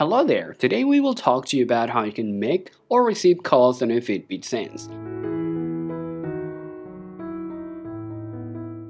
Hello there, today we will talk to you about how you can make or receive calls on a Fitbit Sense.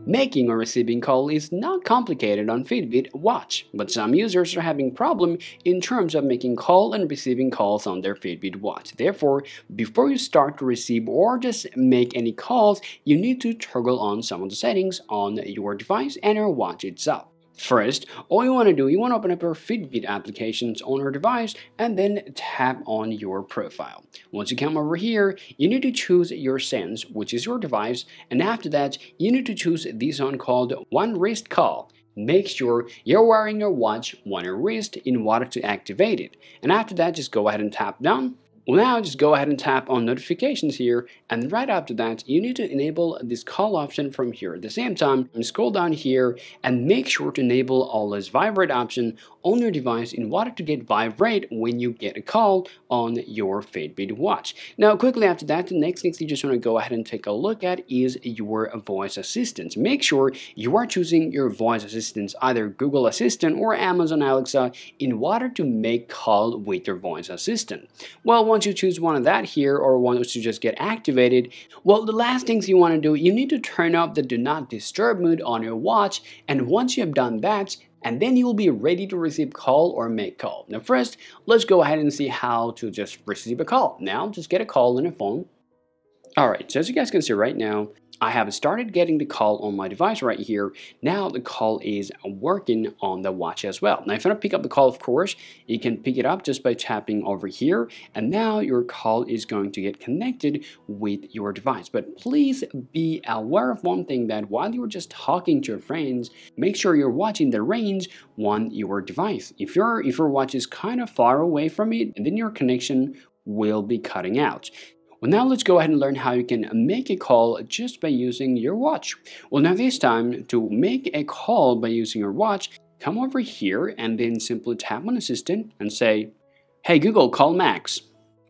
Making or receiving call is not complicated on Fitbit Watch, but some users are having problem in terms of making call and receiving calls on their Fitbit Watch. Therefore, before you start to receive or just make any calls, you need to toggle on some of the settings on your device and your watch itself. First, all you want to do, you want to open up your Fitbit applications on your device and then tap on your profile. Once you come over here, you need to choose your Sense, which is your device, and after that, you need to choose this one called On Wrist Call. Make sure you're wearing your watch on your wrist in order to activate it. And after that, just go ahead and tap down well, now just go ahead and tap on notifications here and right after that you need to enable this call option from here. At the same time, scroll down here and make sure to enable always vibrate option on your device in order to get vibrate when you get a call on your Fitbit watch. Now quickly after that, the next thing you just want to go ahead and take a look at is your voice assistant. Make sure you are choosing your voice assistant, either Google Assistant or Amazon Alexa in order to make call with your voice assistant. Well, once you choose one of that here or once you just get activated, well, the last things you want to do, you need to turn off the do not disturb mode on your watch. And once you have done that, and then you'll be ready to receive call or make call. Now first, let's go ahead and see how to just receive a call. Now, just get a call on your phone. Alright, so as you guys can see right now, I have started getting the call on my device right here. Now the call is working on the watch as well. Now if you want to pick up the call, of course, you can pick it up just by tapping over here. And now your call is going to get connected with your device. But please be aware of one thing that while you're just talking to your friends, make sure you're watching the range on your device. If, your if your watch is kind of far away from it, then your connection will be cutting out. Well, now let's go ahead and learn how you can make a call just by using your watch. Well, now this time, to make a call by using your watch, come over here and then simply tap on Assistant and say, Hey Google, call Max.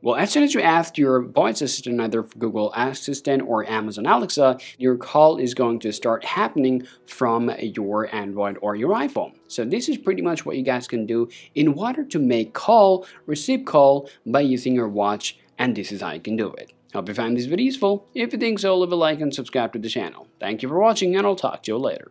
Well, as soon as you ask your voice assistant, either Google Assistant or Amazon Alexa, your call is going to start happening from your Android or your iPhone. So this is pretty much what you guys can do in order to make call, receive call by using your watch and this is how you can do it. Hope you found this video useful. If you think so, leave a like and subscribe to the channel. Thank you for watching and I'll talk to you later.